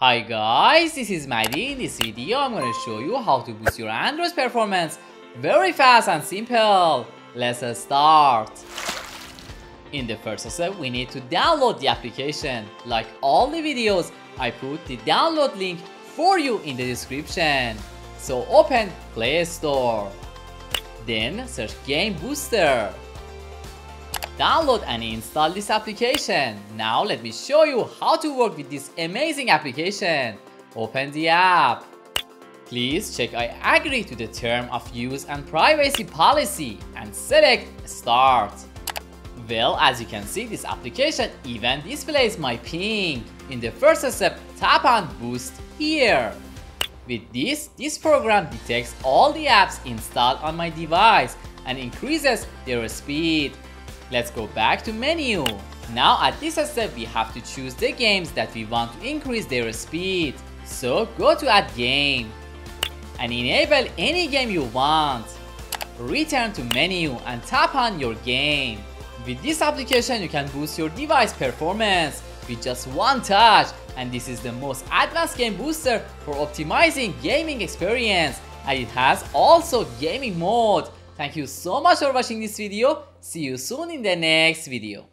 Hi guys, this is Maddie. In this video, I'm to show you how to boost your Android performance very fast and simple. Let's start. In the first step, we need to download the application. Like all the videos, I put the download link for you in the description. So open Play Store. Then search Game Booster. Download and install this application. Now let me show you how to work with this amazing application. Open the app. Please check I agree to the term of use and privacy policy and select start. Well, as you can see, this application even displays my ping. In the first step, tap on boost here. With this, this program detects all the apps installed on my device and increases their speed. Let's go back to menu. Now at this step we have to choose the games that we want to increase their speed. So go to add game and enable any game you want. Return to menu and tap on your game. With this application you can boost your device performance with just one touch and this is the most advanced game booster for optimizing gaming experience and it has also gaming mode Thank you so much for watching this video. See you soon in the next video.